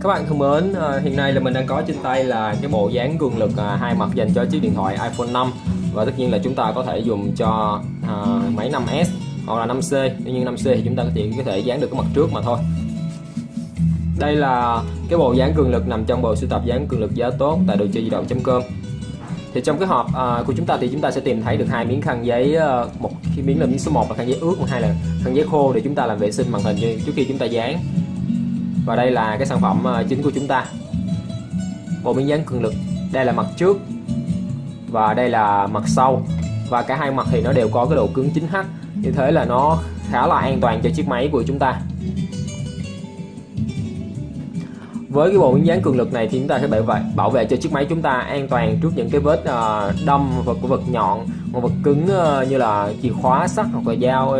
Các bạn thân mến, à, hiện nay là mình đang có trên tay là cái bộ dán cường lực à, hai mặt dành cho chiếc điện thoại iPhone 5 và tất nhiên là chúng ta có thể dùng cho à, máy 5S hoặc là 5C. Tuy nhiên 5C thì chúng ta chỉ có thể dán được cái mặt trước mà thôi. Đây là cái bộ dán cường lực nằm trong bộ sưu tập dán cường lực giá tốt tại đồ chơi di động.com thì trong cái hộp của chúng ta thì chúng ta sẽ tìm thấy được hai miếng khăn giấy một khi miếng là miếng số 1 là khăn giấy ướt còn hai là khăn giấy khô để chúng ta làm vệ sinh màn hình trước khi chúng ta dán và đây là cái sản phẩm ờ, chính của chúng ta. Bộ miếng dán cường lực. Đây là mặt trước. Và đây là mặt sau. Và cả hai mặt thì nó đều có cái độ cứng 9H như thế là nó khá là an toàn cho chiếc máy của chúng ta với cái bộ miếng dán cường lực này thì chúng ta sẽ bảo vệ bảo vệ cho chiếc máy chúng ta an toàn trước những cái vết uh, đâm vật của vật nhọn một vật cứng uh, như là chìa khóa sắt hoặc là dao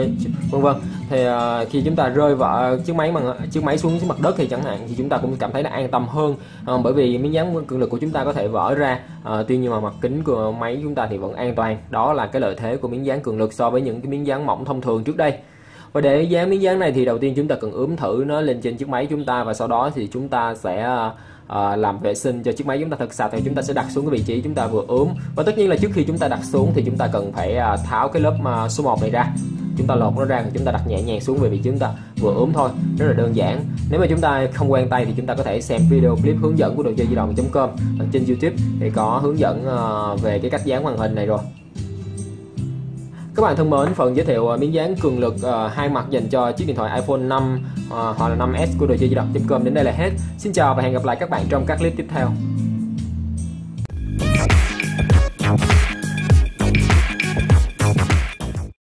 vân vân. Thì uh, khi chúng ta rơi vào chiếc máy bằng chiếc máy xuống mặt đất thì chẳng hạn thì chúng ta cũng cảm thấy là an tâm hơn. Uh, bởi vì miếng dán cường lực của chúng ta có thể vỡ ra uh, tuy nhiên mà mặt kính của máy chúng ta thì vẫn an toàn. Đó là cái lợi thế của miếng dán cường lực so với những cái miếng dán mỏng thông thường trước đây và để dán miếng dán này thì đầu tiên chúng ta cần ướm thử nó lên trên chiếc máy chúng ta và sau đó thì chúng ta sẽ uh, làm vệ sinh cho chiếc máy chúng ta thật sạch thì chúng ta sẽ đặt xuống cái vị trí chúng ta vừa ướm và tất nhiên là trước khi chúng ta đặt xuống thì chúng ta cần phải uh, tháo cái lớp uh, số 1 này ra chúng ta lột nó ra chúng ta đặt nhẹ nhàng xuống về vị trí chúng ta vừa ướm thôi rất là đơn giản nếu mà chúng ta không quen tay thì chúng ta có thể xem video clip hướng dẫn của đồ chơi di động.com trên youtube thì có hướng dẫn uh, về cái cách dán màn hình này rồi các bạn thân mến, phần giới thiệu à, miếng dán cường lực uh, hai mặt dành cho chiếc điện thoại iPhone 5 uh, à, hoặc là 5S của đồ chơi di động.com đến đây là hết. Xin chào và hẹn gặp lại các bạn trong các clip tiếp theo.